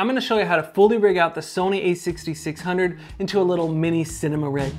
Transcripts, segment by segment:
I'm gonna show you how to fully rig out the Sony a6600 into a little mini cinema rig.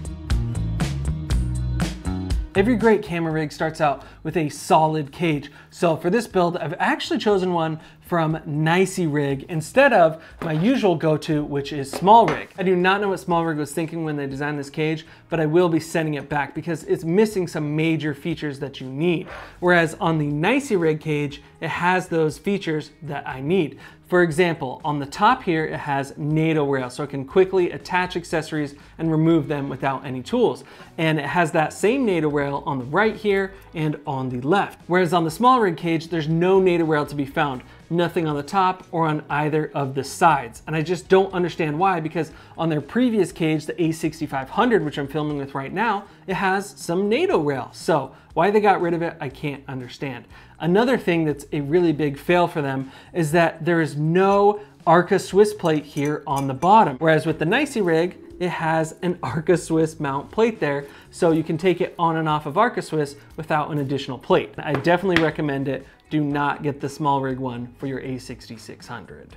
Every great camera rig starts out with a solid cage. So for this build, I've actually chosen one from Nicey Rig instead of my usual go-to, which is Small Rig. I do not know what Small Rig was thinking when they designed this cage, but I will be sending it back because it's missing some major features that you need. Whereas on the Nicey Rig cage, it has those features that I need. For example, on the top here, it has NATO rail, so it can quickly attach accessories and remove them without any tools. And it has that same NATO rail on the right here and on the left. Whereas on the small rig cage, there's no NATO rail to be found nothing on the top or on either of the sides. And I just don't understand why because on their previous cage, the A6500, which I'm filming with right now, it has some NATO rail. So why they got rid of it, I can't understand. Another thing that's a really big fail for them is that there is no Arca Swiss plate here on the bottom. Whereas with the NiCeRig, it has an Arca Swiss mount plate there, so you can take it on and off of Arca Swiss without an additional plate. I definitely recommend it do not get the small rig one for your A6600.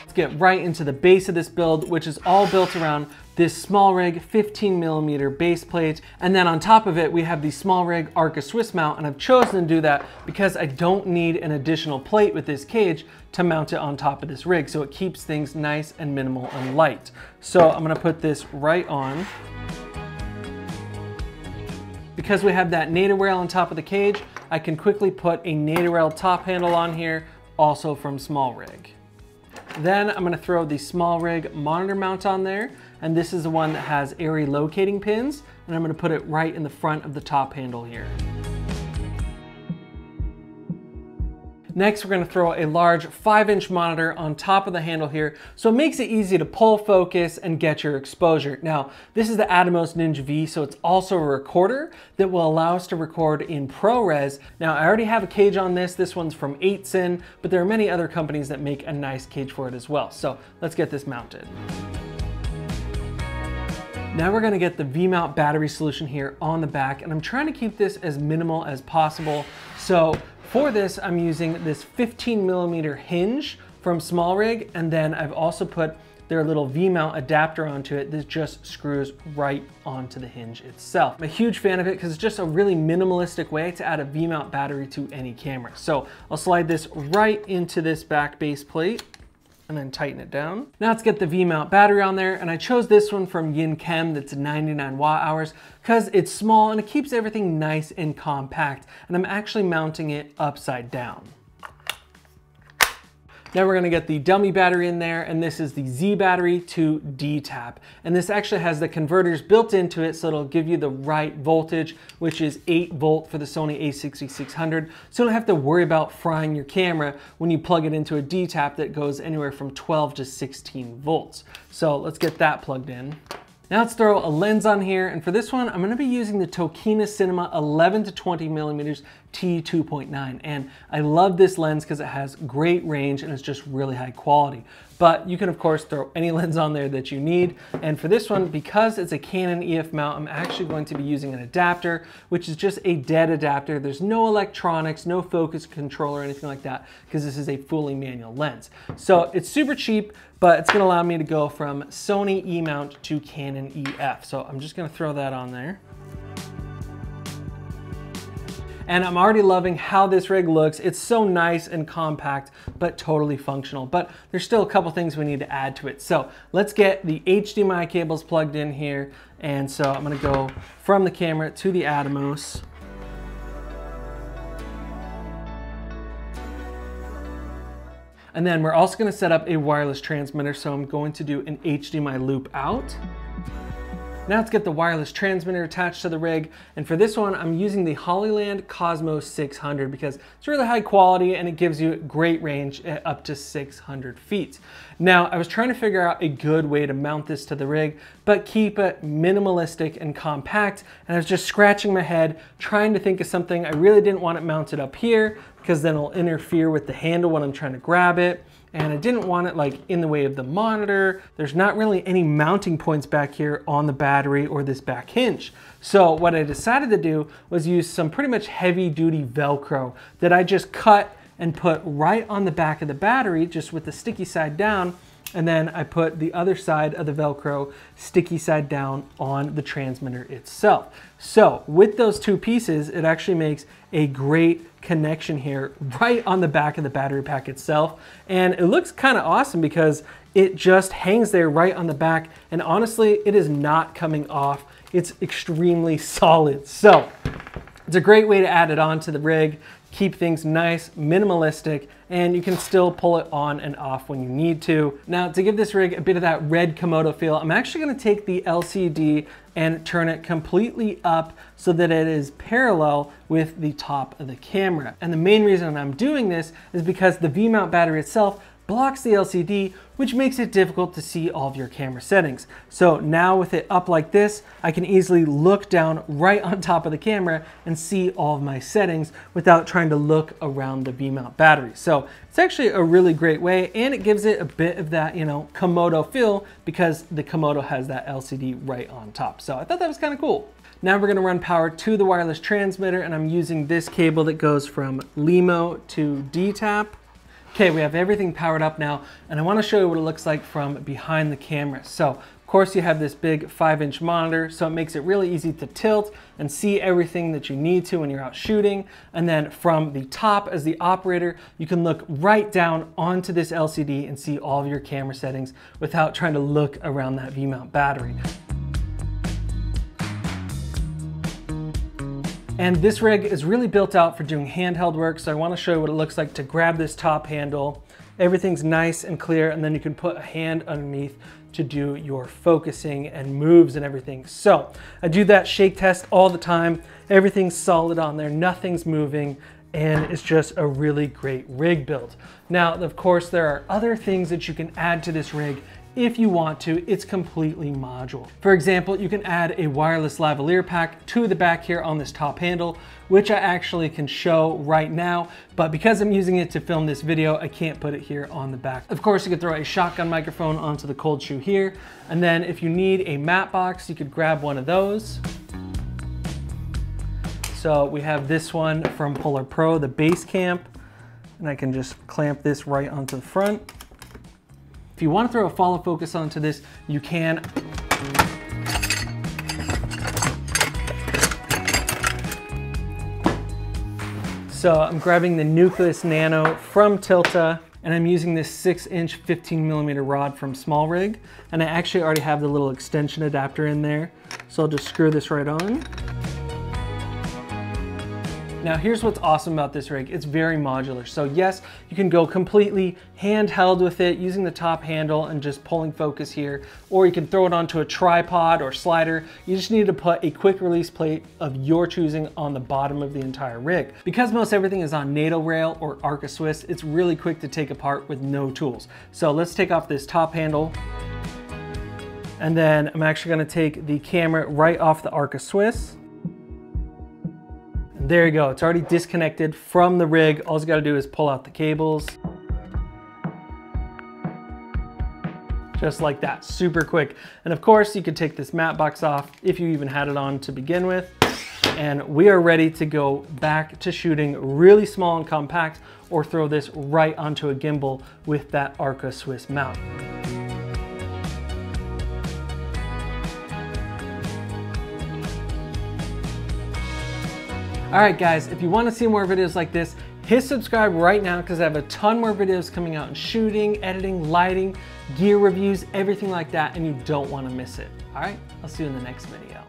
Let's get right into the base of this build, which is all built around this small rig 15 millimeter base plate. And then on top of it, we have the small rig Arca Swiss mount. And I've chosen to do that because I don't need an additional plate with this cage to mount it on top of this rig. So it keeps things nice and minimal and light. So I'm gonna put this right on. Because we have that NATO rail on top of the cage, I can quickly put a NATO rail top handle on here, also from SmallRig. Then I'm gonna throw the small rig monitor mount on there, and this is the one that has ARRI locating pins, and I'm gonna put it right in the front of the top handle here. Next, we're gonna throw a large five inch monitor on top of the handle here, so it makes it easy to pull focus and get your exposure. Now, this is the Atomos Ninja V, so it's also a recorder that will allow us to record in ProRes. Now, I already have a cage on this. This one's from 8Sinn, but there are many other companies that make a nice cage for it as well. So let's get this mounted. Now we're gonna get the V-mount battery solution here on the back, and I'm trying to keep this as minimal as possible. So for this, I'm using this 15 millimeter hinge from Small Rig, and then I've also put their little V-mount adapter onto it. This just screws right onto the hinge itself. I'm a huge fan of it because it's just a really minimalistic way to add a V-mount battery to any camera. So I'll slide this right into this back base plate and then tighten it down. Now let's get the V-mount battery on there, and I chose this one from Yin Chem that's 99 watt hours because it's small and it keeps everything nice and compact, and I'm actually mounting it upside down. Now we're gonna get the dummy battery in there, and this is the Z battery to D tap. And this actually has the converters built into it, so it'll give you the right voltage, which is 8 volt for the Sony a6600. So you don't have to worry about frying your camera when you plug it into a D tap that goes anywhere from 12 to 16 volts. So let's get that plugged in. Now let's throw a lens on here, and for this one, I'm gonna be using the Tokina Cinema 11 to 20 millimeters T2.9, and I love this lens because it has great range and it's just really high quality. But you can of course throw any lens on there that you need, and for this one, because it's a Canon EF mount, I'm actually going to be using an adapter, which is just a dead adapter. There's no electronics, no focus control or anything like that, because this is a fully manual lens. So it's super cheap, but it's gonna allow me to go from Sony E-mount to Canon EF. So I'm just gonna throw that on there. And I'm already loving how this rig looks. It's so nice and compact, but totally functional. But there's still a couple things we need to add to it. So let's get the HDMI cables plugged in here. And so I'm gonna go from the camera to the Atomos. And then we're also gonna set up a wireless transmitter. So I'm going to do an HDMI loop out. Now let's get the wireless transmitter attached to the rig. And for this one, I'm using the Hollyland Cosmo 600 because it's really high quality and it gives you great range up to 600 feet. Now, I was trying to figure out a good way to mount this to the rig, but keep it minimalistic and compact. And I was just scratching my head, trying to think of something. I really didn't want it mounted up here because then it'll interfere with the handle when I'm trying to grab it and I didn't want it like in the way of the monitor. There's not really any mounting points back here on the battery or this back hinge. So what I decided to do was use some pretty much heavy duty Velcro that I just cut and put right on the back of the battery, just with the sticky side down, and then I put the other side of the Velcro sticky side down on the transmitter itself. So with those two pieces, it actually makes a great connection here right on the back of the battery pack itself. And it looks kind of awesome because it just hangs there right on the back. And honestly, it is not coming off. It's extremely solid. So it's a great way to add it on to the rig keep things nice, minimalistic, and you can still pull it on and off when you need to. Now, to give this rig a bit of that RED Komodo feel, I'm actually gonna take the LCD and turn it completely up so that it is parallel with the top of the camera. And the main reason I'm doing this is because the V-mount battery itself blocks the LCD, which makes it difficult to see all of your camera settings. So now with it up like this, I can easily look down right on top of the camera and see all of my settings without trying to look around the V-mount battery. So it's actually a really great way and it gives it a bit of that, you know, Komodo feel because the Komodo has that LCD right on top. So I thought that was kind of cool. Now we're gonna run power to the wireless transmitter and I'm using this cable that goes from LEMO to DTAP. Okay, we have everything powered up now, and I wanna show you what it looks like from behind the camera. So, of course, you have this big five inch monitor, so it makes it really easy to tilt and see everything that you need to when you're out shooting. And then from the top as the operator, you can look right down onto this LCD and see all of your camera settings without trying to look around that V-mount battery. And this rig is really built out for doing handheld work, so I wanna show you what it looks like to grab this top handle. Everything's nice and clear, and then you can put a hand underneath to do your focusing and moves and everything. So I do that shake test all the time. Everything's solid on there, nothing's moving, and it's just a really great rig build. Now, of course, there are other things that you can add to this rig if you want to, it's completely modular. For example, you can add a wireless lavalier pack to the back here on this top handle, which I actually can show right now, but because I'm using it to film this video, I can't put it here on the back. Of course, you could throw a shotgun microphone onto the cold shoe here, and then if you need a matte box, you could grab one of those. So we have this one from Polar Pro, the Basecamp, and I can just clamp this right onto the front. If you want to throw a follow focus onto this, you can. So I'm grabbing the Nucleus Nano from Tilta and I'm using this six inch 15 millimeter rod from Small Rig. And I actually already have the little extension adapter in there. So I'll just screw this right on. Now here's what's awesome about this rig. It's very modular. So yes, you can go completely handheld with it using the top handle and just pulling focus here, or you can throw it onto a tripod or slider. You just need to put a quick release plate of your choosing on the bottom of the entire rig. Because most everything is on NATO rail or Arca Swiss, it's really quick to take apart with no tools. So let's take off this top handle. And then I'm actually gonna take the camera right off the Arca Swiss there you go, it's already disconnected from the rig. All you gotta do is pull out the cables. Just like that, super quick. And of course, you could take this matte box off if you even had it on to begin with. And we are ready to go back to shooting really small and compact or throw this right onto a gimbal with that Arca Swiss mount. All right, guys, if you want to see more videos like this, hit subscribe right now because I have a ton more videos coming out in shooting, editing, lighting, gear reviews, everything like that, and you don't want to miss it. All right, I'll see you in the next video.